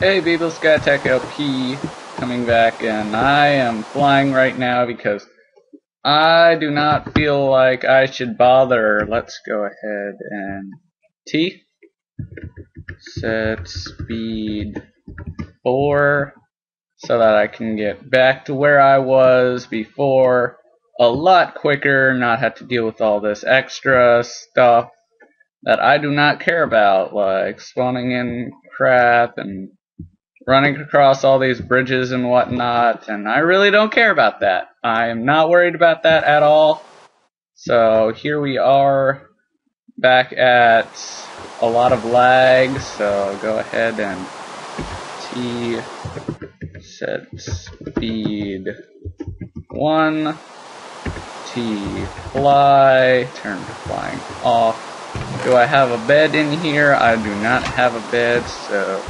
Hey, Beeble SkyeAttackLP coming back, and I am flying right now because I do not feel like I should bother. Let's go ahead and T. Set speed 4 so that I can get back to where I was before a lot quicker, not have to deal with all this extra stuff that I do not care about, like spawning in crap and running across all these bridges and whatnot, and I really don't care about that. I am not worried about that at all. So here we are back at a lot of lag, so go ahead and T set speed 1, T fly, turn flying off. Do I have a bed in here? I do not have a bed, so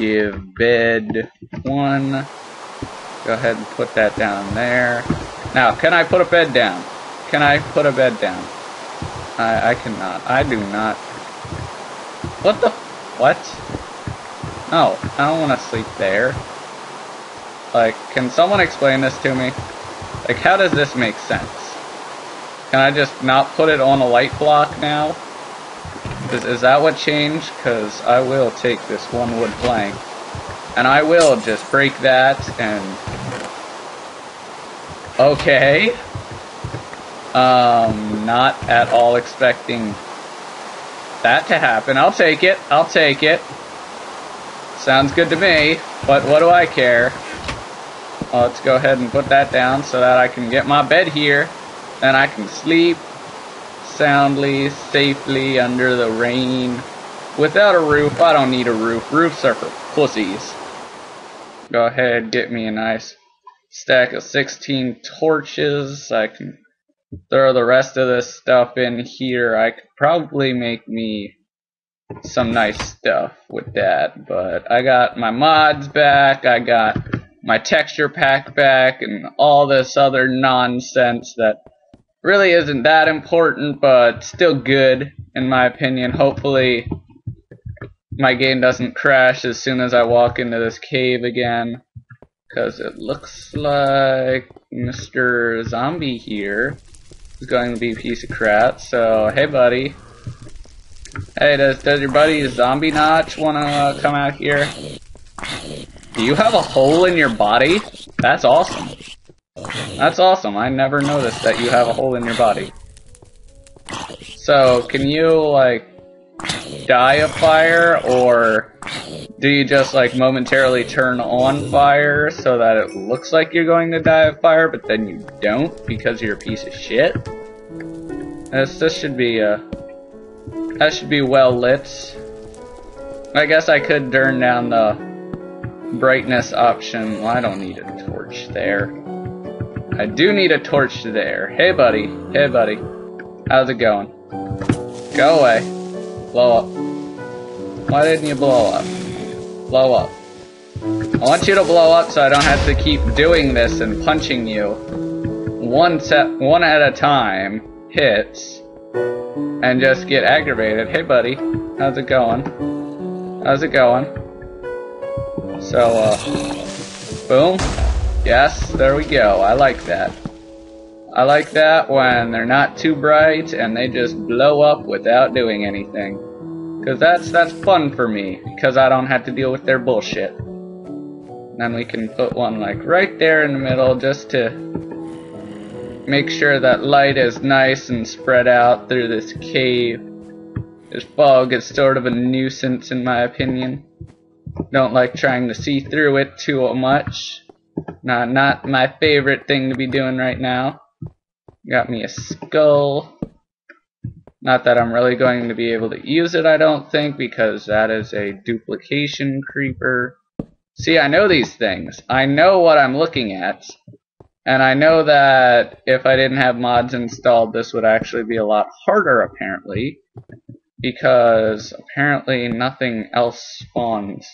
give bed 1. Go ahead and put that down there. Now, can I put a bed down? Can I put a bed down? I, I cannot. I do not. What the? What? No, I don't want to sleep there. Like, can someone explain this to me? Like, how does this make sense? Can I just not put it on a light block now? Is, is that what changed? Because I will take this one wood plank. And I will just break that and... Okay. Um, not at all expecting that to happen. I'll take it. I'll take it. Sounds good to me. But what do I care? Well, let's go ahead and put that down so that I can get my bed here. Then I can sleep soundly, safely under the rain. Without a roof, I don't need a roof. Roofs are for pussies. Go ahead, get me a nice stack of 16 torches. I can throw the rest of this stuff in here. I could probably make me some nice stuff with that. But I got my mods back, I got my texture pack back, and all this other nonsense that really isn't that important, but still good, in my opinion. Hopefully, my game doesn't crash as soon as I walk into this cave again. Because it looks like Mr. Zombie here is going to be a piece of crap. So, hey buddy. Hey, does, does your buddy Zombie Notch want to uh, come out here? Do you have a hole in your body? That's awesome. That's awesome. I never noticed that you have a hole in your body. So, can you, like, die of fire, or do you just, like, momentarily turn on fire so that it looks like you're going to die of fire, but then you don't because you're a piece of shit? This, this should be, uh, that should be well lit. I guess I could turn down the brightness option. Well, I don't need a torch there. I do need a torch there. Hey, buddy. Hey, buddy. How's it going? Go away. Blow up. Why didn't you blow up? Blow up. I want you to blow up so I don't have to keep doing this and punching you one set, one at a time, hits, and just get aggravated. Hey, buddy. How's it going? How's it going? So, uh, boom. Yes, there we go. I like that. I like that when they're not too bright and they just blow up without doing anything. Cause that's that's fun for me, because I don't have to deal with their bullshit. then we can put one like right there in the middle just to make sure that light is nice and spread out through this cave. This fog is sort of a nuisance in my opinion. Don't like trying to see through it too much. Not, not my favorite thing to be doing right now. Got me a skull. Not that I'm really going to be able to use it, I don't think, because that is a duplication creeper. See, I know these things. I know what I'm looking at. And I know that if I didn't have mods installed, this would actually be a lot harder, apparently. Because apparently nothing else spawns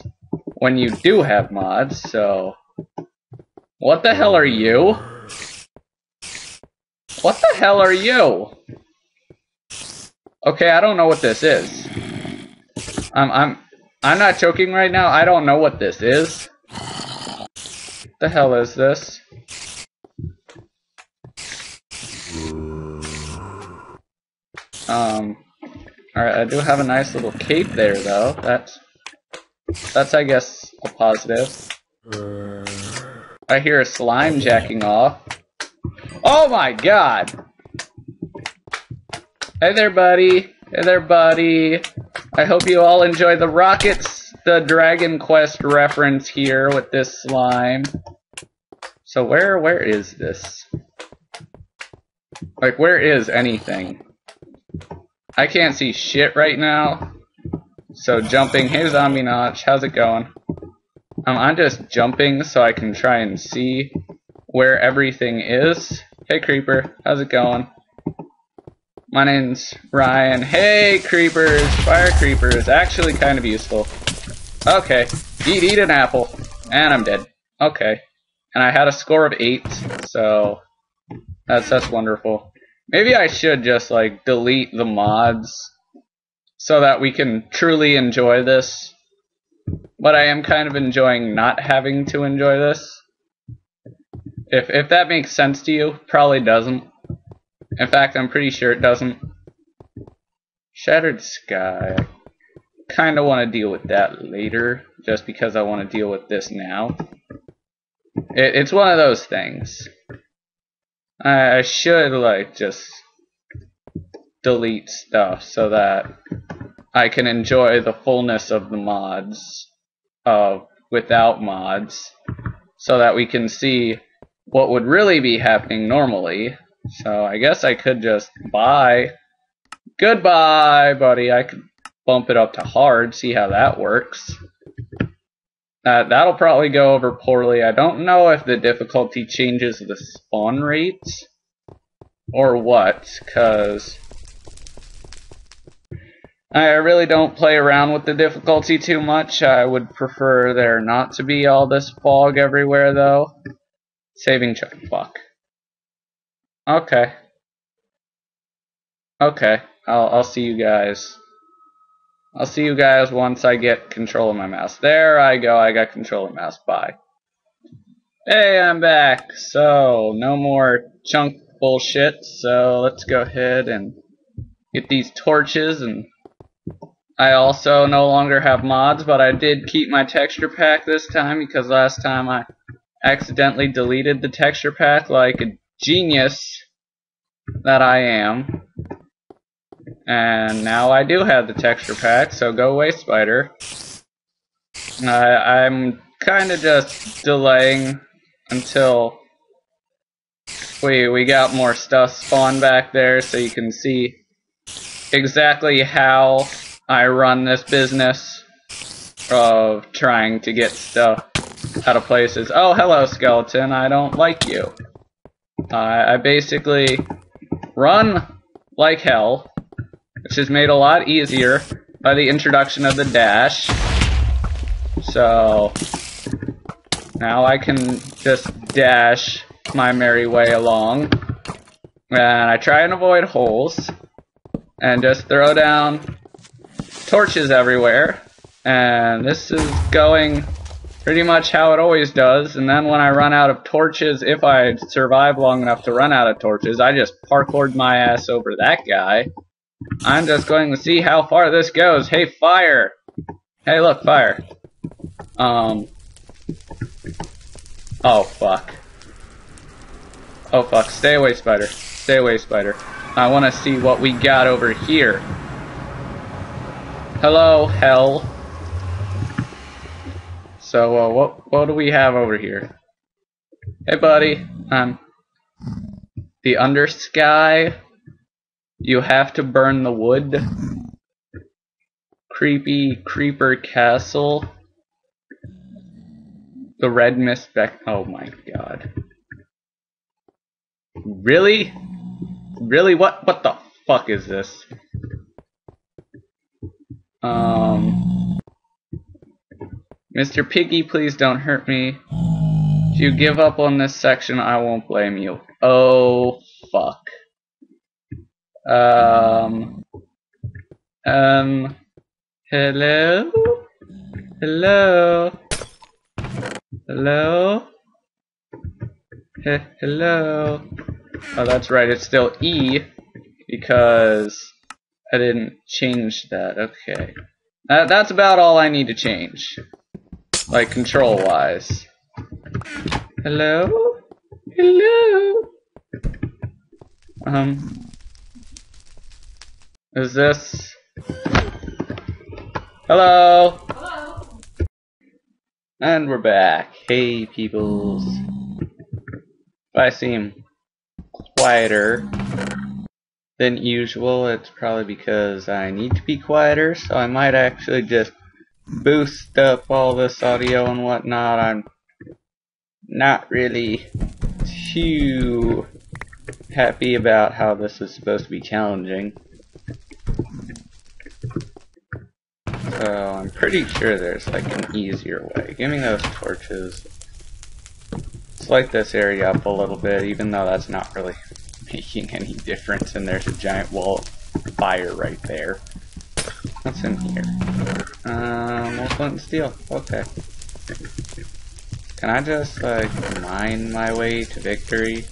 when you do have mods, so what the hell are you? What the hell are you? Okay, I don't know what this is. I'm, I'm, I'm not joking right now. I don't know what this is. The hell is this? Um, alright, I do have a nice little cape there, though. That's, that's, I guess, a positive. I hear a slime jacking off. Oh my god! Hey there, buddy. Hey there, buddy. I hope you all enjoy the rockets, the Dragon Quest reference here with this slime. So where, where is this? Like, where is anything? I can't see shit right now. So jumping, hey Zombie Notch, how's it going? Um, I'm just jumping so I can try and see where everything is. Hey Creeper, how's it going? My name's Ryan. Hey Creepers, fire creepers, actually kind of useful. Okay, eat, eat an apple. And I'm dead. Okay. And I had a score of 8, so that's, that's wonderful. Maybe I should just like delete the mods so that we can truly enjoy this. But I am kind of enjoying not having to enjoy this. If if that makes sense to you, probably doesn't. In fact, I'm pretty sure it doesn't. Shattered Sky. Kind of want to deal with that later, just because I want to deal with this now. It, it's one of those things. I should like just delete stuff so that I can enjoy the fullness of the mods uh, without mods so that we can see what would really be happening normally. So I guess I could just buy. Goodbye, buddy. I could bump it up to hard, see how that works. Uh, that'll probably go over poorly. I don't know if the difficulty changes the spawn rates or what, because I really don't play around with the difficulty too much. I would prefer there not to be all this fog everywhere, though. Saving check. Fuck. Okay. Okay. I'll, I'll see you guys. I'll see you guys once I get control of my mouse. There I go, I got control of my mouse. Bye. Hey, I'm back. So, no more chunk bullshit. So, let's go ahead and get these torches. And I also no longer have mods, but I did keep my texture pack this time because last time I accidentally deleted the texture pack like a genius that I am. And now I do have the texture pack, so go away, spider. I'm kind of just delaying until we we got more stuff spawned back there, so you can see exactly how I run this business of trying to get stuff out of places. Oh, hello, skeleton. I don't like you. I, I basically run like hell which is made a lot easier by the introduction of the dash. So now I can just dash my merry way along. And I try and avoid holes and just throw down torches everywhere. And this is going pretty much how it always does. And then when I run out of torches, if I survive long enough to run out of torches, I just parkoured my ass over that guy. I'm just going to see how far this goes. Hey, fire! Hey, look, fire. Um. Oh, fuck. Oh, fuck. Stay away, spider. Stay away, spider. I want to see what we got over here. Hello, hell. So, uh, what, what do we have over here? Hey, buddy. Um, the Undersky you have to burn the wood. Creepy Creeper Castle. The Red Mist back. Oh my god. Really? Really? What? What the fuck is this? Um. Mr. Piggy, please don't hurt me. If you give up on this section, I won't blame you. Oh, fuck. Um. Um. Hello? Hello? Hello? He hello? Oh, that's right, it's still E, because I didn't change that. Okay. Uh, that's about all I need to change. Like, control-wise. Hello? Hello? Um... Is this... Hello? Hello. And we're back. Hey, peoples. I seem quieter than usual, it's probably because I need to be quieter, so I might actually just boost up all this audio and whatnot. I'm not really too happy about how this is supposed to be challenging. So I'm pretty sure there's like an easier way. Give me those torches. Let's light this area up a little bit, even though that's not really making any difference and there's a giant wall of fire right there. What's in here? Um, more flint and steel. Okay. Can I just, like, mine my way to victory?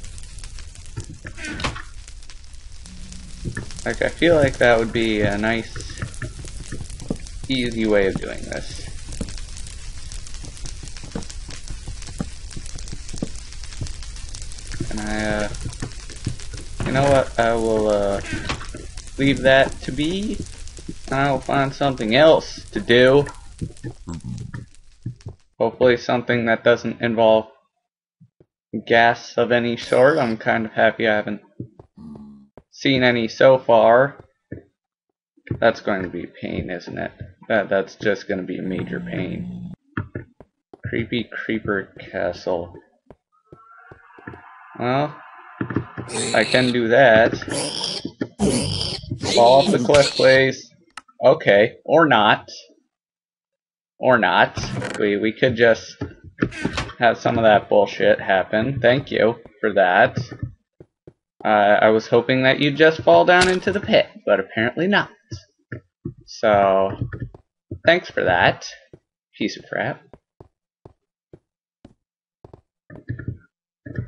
Like, I feel like that would be a nice easy way of doing this. And I, uh, know what, I will, uh, leave that to be, I will find something else to do. Hopefully something that doesn't involve ghast of any sort. I'm kind of happy I haven't seen any so far. That's going to be pain, isn't it? That that's just going to be a major pain. Creepy Creeper Castle. Well, I can do that. Fall off the cliff, please. Okay, or not. Or not. We we could just have some of that bullshit happen. Thank you for that. Uh, I was hoping that you'd just fall down into the pit, but apparently not. So, thanks for that, piece of crap.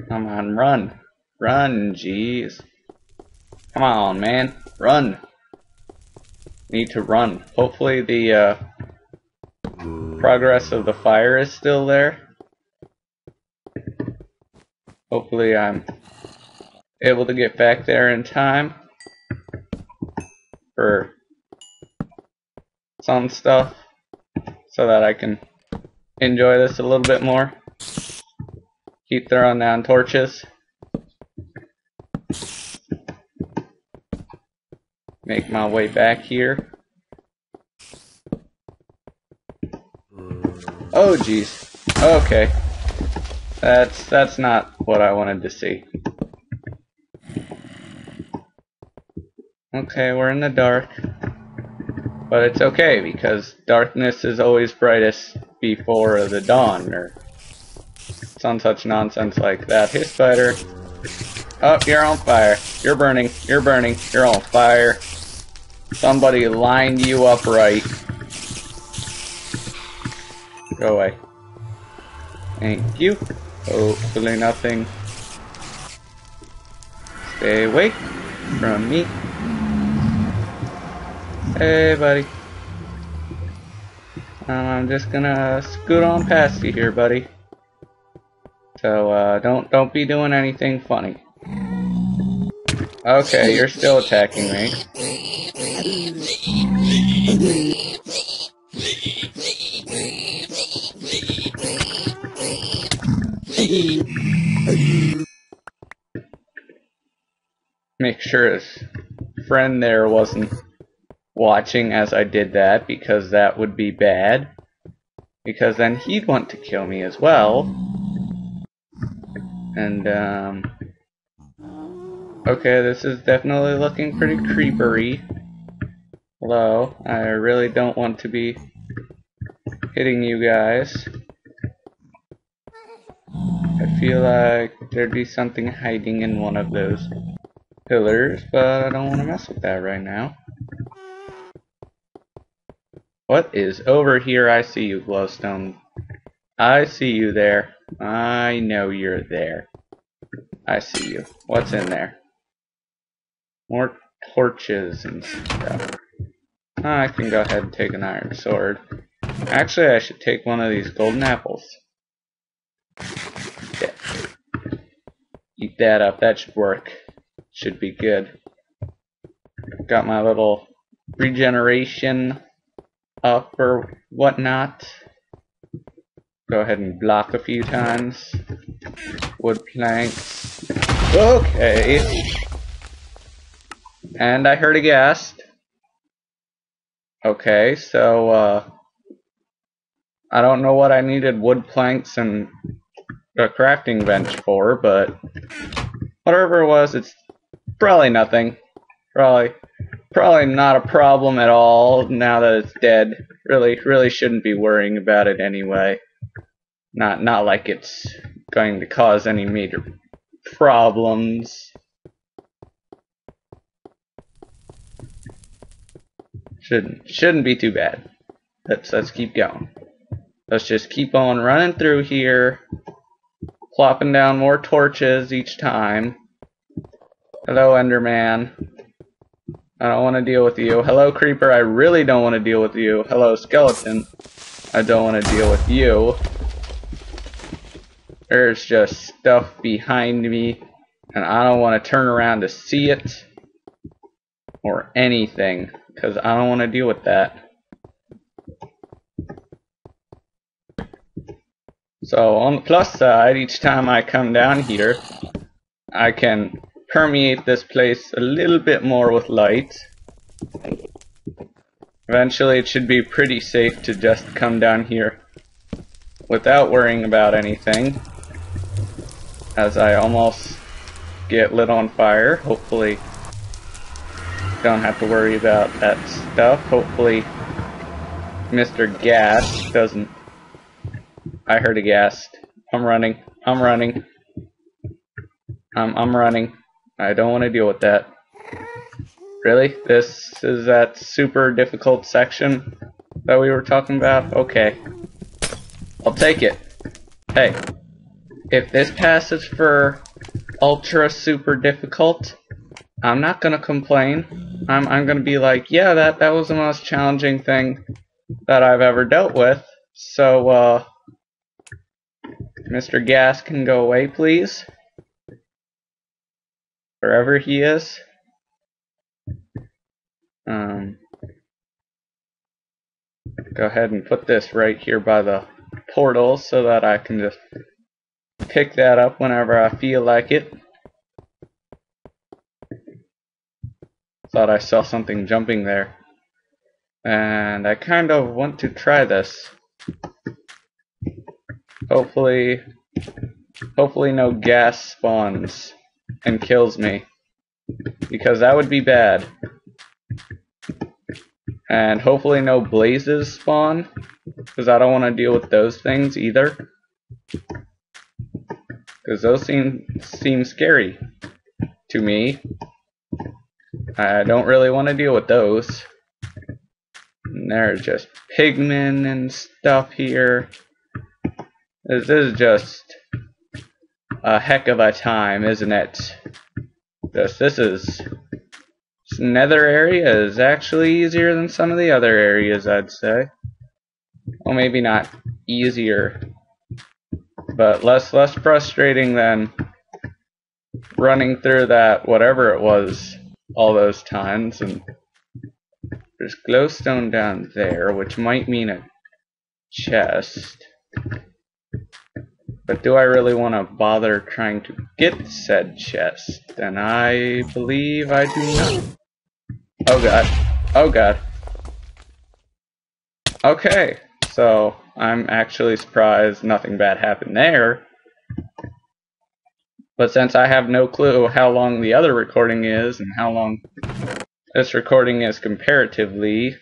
Come on, run. Run, jeez. Come on, man. Run. Need to run. Hopefully the uh, progress of the fire is still there. Hopefully I'm able to get back there in time for some stuff so that I can enjoy this a little bit more. Keep throwing down torches. Make my way back here. Oh jeez. Okay. That's that's not what I wanted to see. Okay, we're in the dark. But it's okay, because darkness is always brightest before the dawn, or such nonsense like that. Hey, spider. Oh, you're on fire. You're burning. You're burning. You're on fire. Somebody lined you up right. Go away. Thank you. Hopefully nothing. Stay away from me. Hey, buddy. Um, I'm just gonna scoot on past you here, buddy. So, uh, don't, don't be doing anything funny. Okay, you're still attacking me. Make sure his friend there wasn't watching as I did that because that would be bad. Because then he'd want to kill me as well. And, um... Okay, this is definitely looking pretty creepery. Hello, I really don't want to be hitting you guys. I feel like there'd be something hiding in one of those pillars, but I don't want to mess with that right now. What is over here? I see you, glowstone. I see you there. I know you're there. I see you. What's in there? More torches and stuff. Ah, I can go ahead and take an iron sword. Actually, I should take one of these golden apples. Yeah. Eat that up. That should work. Should be good. Got my little regeneration up or whatnot. Go ahead and block a few times. Wood planks. Okay. And I heard a ghast. Okay, so, uh, I don't know what I needed wood planks and a crafting bench for, but whatever it was, it's probably nothing. Probably, probably not a problem at all now that it's dead. Really, really shouldn't be worrying about it anyway. Not, not like it's going to cause any major problems. Shouldn't, shouldn't be too bad. Let's, let's keep going. Let's just keep on running through here, plopping down more torches each time. Hello, Enderman. I don't want to deal with you. Hello, Creeper. I really don't want to deal with you. Hello, Skeleton. I don't want to deal with you. There's just stuff behind me, and I don't want to turn around to see it or anything, because I don't want to deal with that. So on the plus side, each time I come down here, I can permeate this place a little bit more with light. Eventually it should be pretty safe to just come down here without worrying about anything as I almost get lit on fire. Hopefully don't have to worry about that stuff. Hopefully Mr. Ghast doesn't... I heard a ghast. I'm running. I'm running. I'm, I'm running. I don't want to deal with that. Really? This is that super difficult section that we were talking about? Okay. I'll take it. Hey, if this passes for ultra super difficult, I'm not gonna complain. I'm I'm gonna be like, yeah, that that was the most challenging thing that I've ever dealt with. So, uh, Mr. Ghast can go away, please. Wherever he is. Um, go ahead and put this right here by the portal so that I can just pick that up whenever I feel like it. Thought I saw something jumping there. And I kind of want to try this. Hopefully, hopefully no ghast spawns and kills me. Because that would be bad. And hopefully no blazes spawn. Because I don't want to deal with those things either. Because those seem, seem scary to me. I don't really want to deal with those. And there's just pigmen and stuff here. This is just a heck of a time, isn't it? This, this is... This nether area is actually easier than some of the other areas, I'd say. Well, maybe not easier, but less less frustrating than running through that whatever it was all those times and there's glowstone down there which might mean a chest. But do I really want to bother trying to get said chest? And I believe I do not. Oh god. Oh god. Okay so I'm actually surprised nothing bad happened there. But since I have no clue how long the other recording is and how long this recording is comparatively,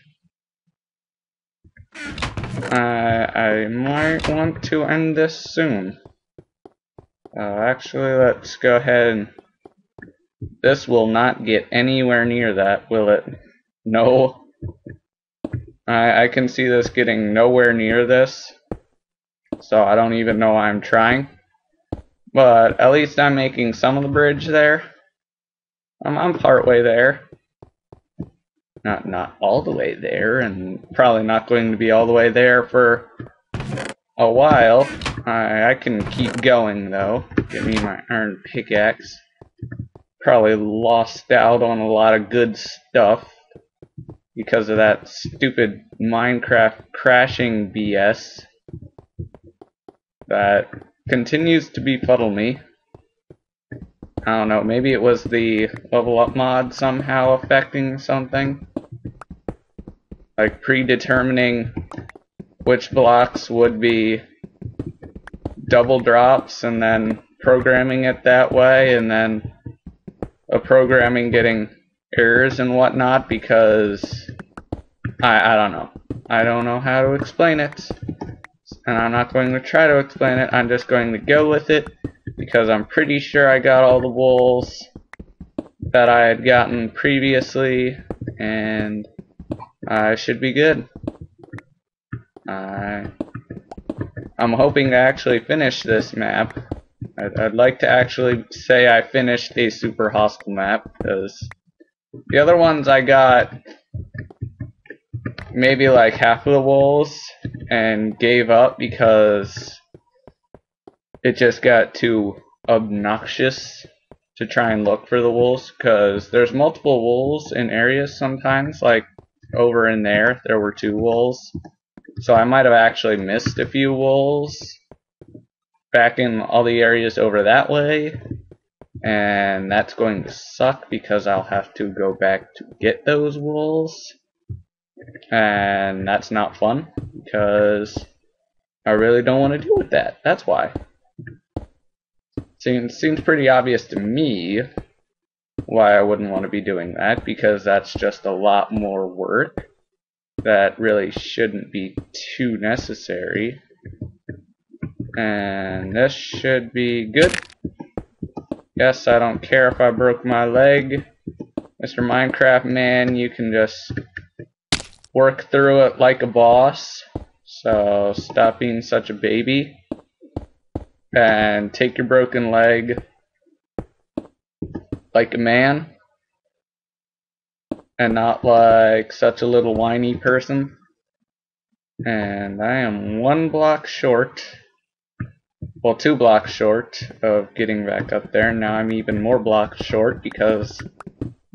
uh, I might want to end this soon. Uh, actually, let's go ahead and... This will not get anywhere near that, will it? No. I, I can see this getting nowhere near this. So I don't even know why I'm trying. But at least I'm making some of the bridge there. I'm, I'm part way there. Not not all the way there, and probably not going to be all the way there for a while. I, I can keep going though. Give me my iron pickaxe. Probably lost out on a lot of good stuff because of that stupid Minecraft crashing BS that continues to befuddle me. I don't know, maybe it was the level up mod somehow affecting something. Like predetermining which blocks would be double drops and then programming it that way and then a programming getting errors and whatnot because I, I don't know. I don't know how to explain it. And I'm not going to try to explain it. I'm just going to go with it because I'm pretty sure I got all the wools that I had gotten previously and I should be good. I, I'm hoping to actually finish this map. I'd, I'd like to actually say I finished a super hostile map because the other ones I got maybe like half of the wools and gave up because it just got too obnoxious to try and look for the wools because there's multiple wools in areas sometimes like over in there there were two wools. So I might have actually missed a few wools back in all the areas over that way and that's going to suck because I'll have to go back to get those wools and that's not fun because I really don't want to deal with that. That's why. Seems seems pretty obvious to me why I wouldn't want to be doing that because that's just a lot more work that really shouldn't be too necessary. And this should be good. Yes, I don't care if I broke my leg. Mr. Minecraft man, you can just work through it like a boss. So stop being such a baby. And take your broken leg like a man. And not like such a little whiny person. And I am one block short. Well, two blocks short of getting back up there. Now I'm even more blocks short because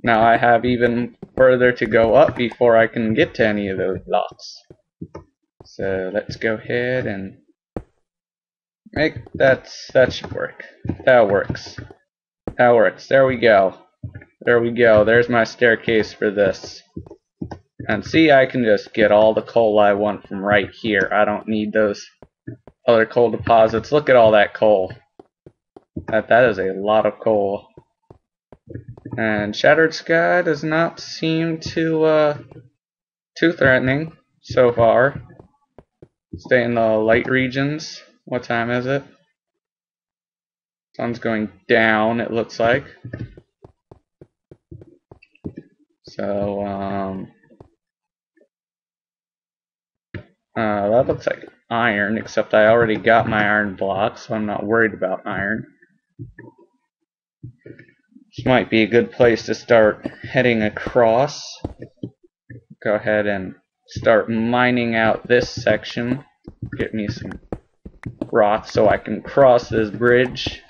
now I have even further to go up before I can get to any of those blocks. So let's go ahead and make that that should work. That works. That works. There we go. There we go. There's my staircase for this. And see, I can just get all the coal I want from right here. I don't need those other coal deposits. Look at all that coal. That that is a lot of coal. And Shattered Sky does not seem to uh, too threatening so far. Stay in the light regions. What time is it? Sun's going down, it looks like. So, um, uh, that looks like iron, except I already got my iron block, so I'm not worried about iron. This might be a good place to start heading across. Go ahead and start mining out this section. Get me some rock so I can cross this bridge.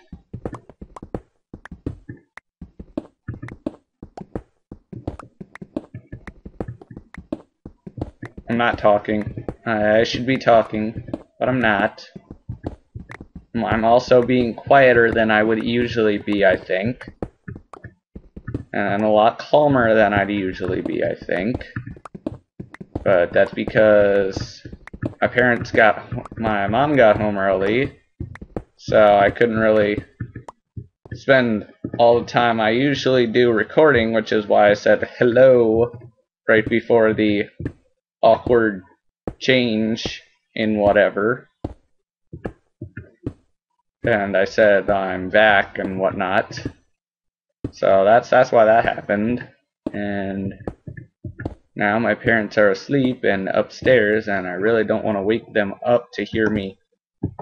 I'm not talking. I should be talking, but I'm not. I'm also being quieter than I would usually be, I think and a lot calmer than I'd usually be, I think. But that's because my parents got, my mom got home early, so I couldn't really spend all the time I usually do recording, which is why I said hello right before the awkward change in whatever. And I said I'm back and whatnot. So that's that's why that happened. And Now my parents are asleep and upstairs and I really don't want to wake them up to hear me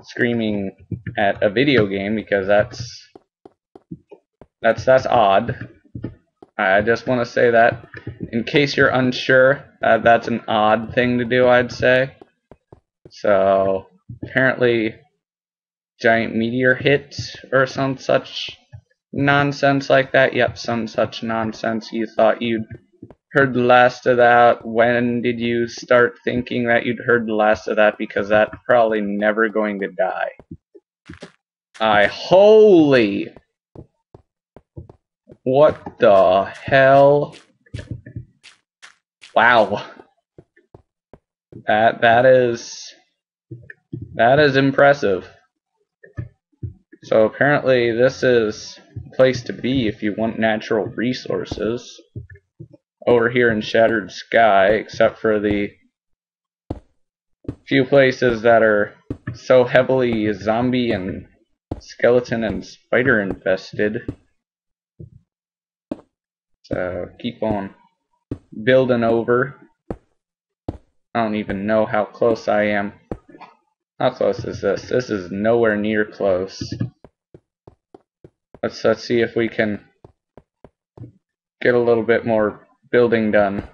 screaming at a video game because that's that's that's odd. I just want to say that in case you're unsure, uh, that's an odd thing to do, I'd say. So apparently giant meteor hit or some such nonsense like that. Yep, some such nonsense. You thought you'd heard the last of that. When did you start thinking that you'd heard the last of that? Because that's probably never going to die. I holy what the hell? Wow. That that is that is impressive. So apparently this is a place to be if you want natural resources. Over here in Shattered Sky, except for the few places that are so heavily zombie and skeleton and spider infested. So keep on building over. I don't even know how close I am. How close is this? This is nowhere near close. Let's let's see if we can get a little bit more building done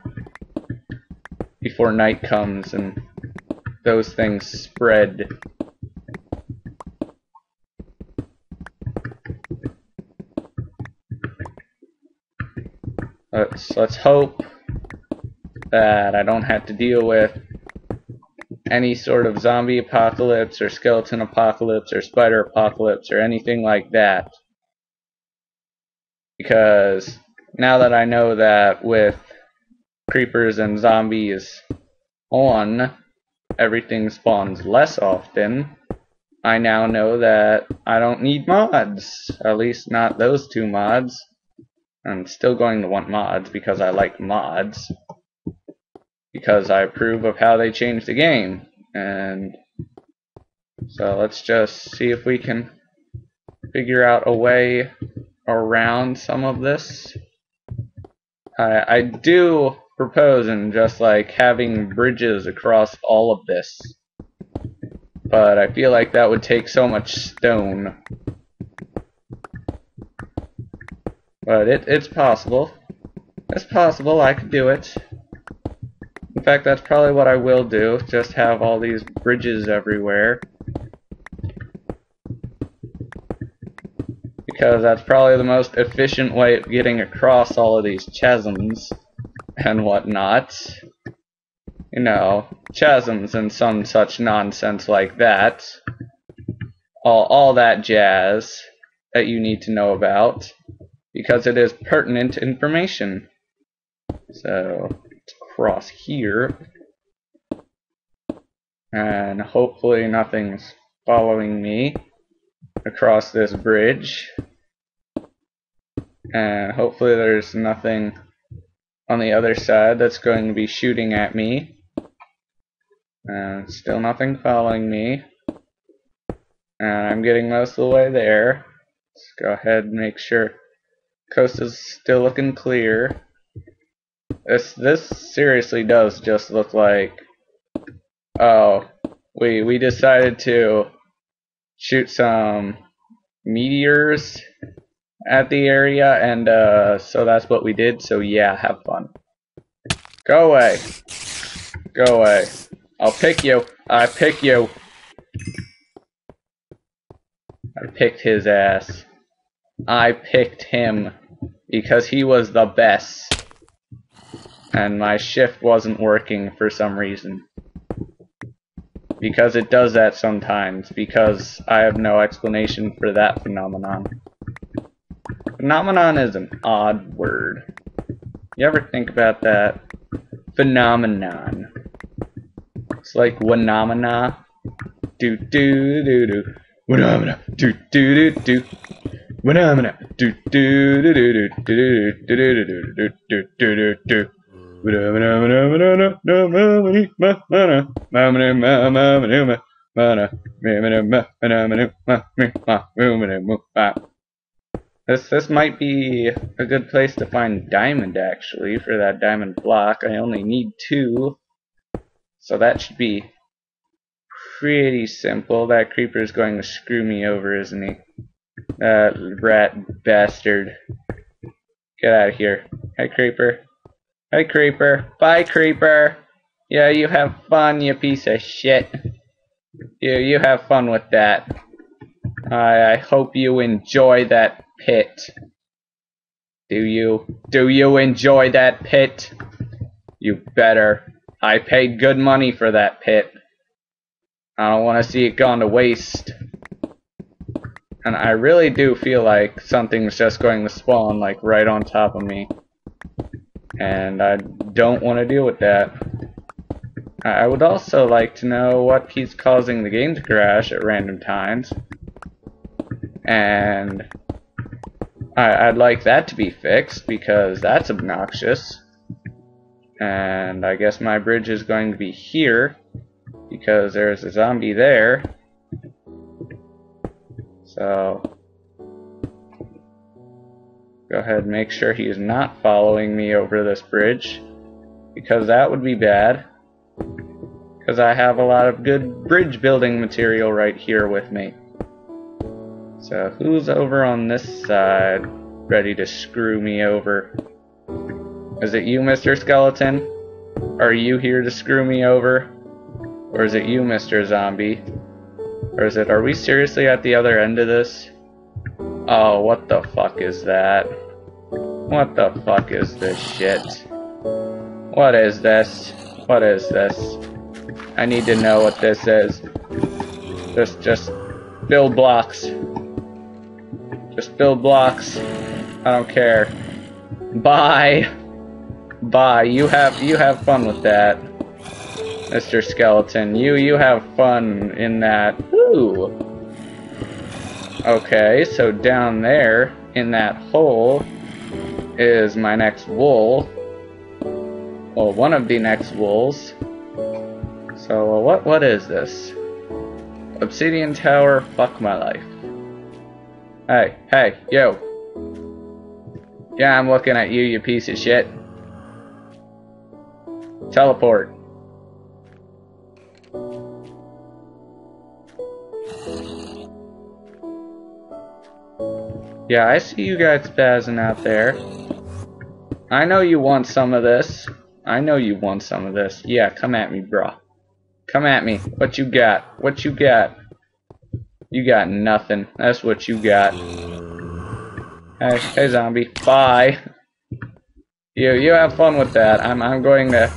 before night comes and those things spread. Let's let's hope that I don't have to deal with any sort of zombie apocalypse or skeleton apocalypse or spider apocalypse or anything like that. Because now that I know that with creepers and zombies on, everything spawns less often, I now know that I don't need mods. At least not those two mods. I'm still going to want mods because I like mods. Because I approve of how they changed the game. And so let's just see if we can figure out a way around some of this. I, I do propose in just like having bridges across all of this. But I feel like that would take so much stone. But it, it's possible. It's possible I could do it. In fact, that's probably what I will do. Just have all these bridges everywhere. Because that's probably the most efficient way of getting across all of these chasms and whatnot. You know, chasms and some such nonsense like that. All, all that jazz that you need to know about because it is pertinent information. So, let's cross here. And hopefully nothing's following me across this bridge. And hopefully there's nothing on the other side that's going to be shooting at me. And still nothing following me. And I'm getting most of the way there. Let's go ahead and make sure Coast is still looking clear. This this seriously does just look like oh we we decided to shoot some meteors at the area and uh, so that's what we did. So yeah have fun. Go away. Go away. I'll pick you. I pick you. I picked his ass. I picked him because he was the best. And my shift wasn't working for some reason. Because it does that sometimes, because I have no explanation for that phenomenon. Phenomenon is an odd word. You ever think about that? Phenomenon. It's like phenomena. Do do do do. Phenomena. Do do do do. Phenomena. Do do do do do do do do do do do do This this might be a good place to find diamond actually for that diamond block. I only need two. So that should be pretty simple. That creeper is going to screw me over, isn't he? That rat bastard. Get out of here. Hi, creeper. Hi, creeper. Bye, creeper. Yeah, you have fun, you piece of shit. You, you have fun with that. I, hope you enjoy that pit. Do you? Do you enjoy that pit? You better. I paid good money for that pit. I don't want to see it gone to waste. And I really do feel like something's just going to spawn, like, right on top of me. And I don't want to deal with that. I would also like to know what keeps causing the game to crash at random times. And I, would like that to be fixed because that's obnoxious. And I guess my bridge is going to be here because there's a zombie there. So go ahead and make sure he is not following me over this bridge because that would be bad because I have a lot of good bridge building material right here with me. So who's over on this side ready to screw me over? Is it you, Mr. Skeleton? Are you here to screw me over? Or is it you, Mr. Zombie? Or is it, are we seriously at the other end of this? Oh, what the fuck is that? What the fuck is this shit? What is this? What is this? I need to know what this is. Just, just build blocks. Just build blocks. I don't care. Bye. Bye. You have you have fun with that, Mr. Skeleton. You you have fun in that. Ooh. Okay, so down there in that hole is my next wool. Well, one of the next wools. So, what what is this? Obsidian Tower, fuck my life. Hey, hey, yo. Yeah, I'm looking at you, you piece of shit. Teleport. Yeah, I see you guys spazzing out there. I know you want some of this. I know you want some of this. Yeah, come at me, bro. Come at me. What you got? What you got? You got nothing. That's what you got. Hey, hey zombie. Bye. You you have fun with that. I'm I'm going to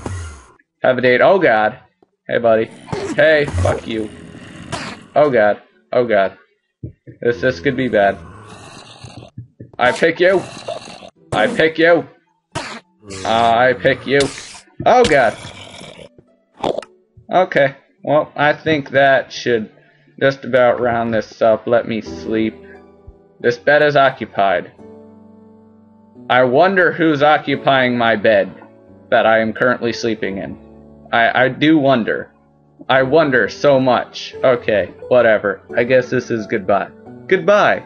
have a date. Oh god. Hey buddy. Hey, fuck you. Oh god. Oh god. This this could be bad. I pick you. I pick you. Uh, I pick you. Oh god. Okay. Well, I think that should just about round this up. Let me sleep. This bed is occupied. I wonder who's occupying my bed that I am currently sleeping in. I, I do wonder. I wonder so much. Okay, whatever. I guess this is goodbye. Goodbye.